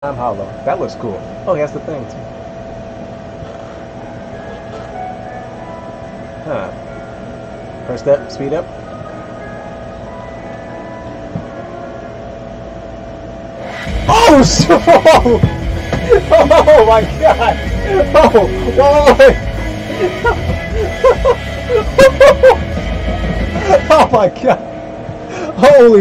I'm hollow. That looks cool. Oh, he the thing too. Huh. First step, speed up. Oh, so, oh, my god! Oh, whoa, oh my god! Holy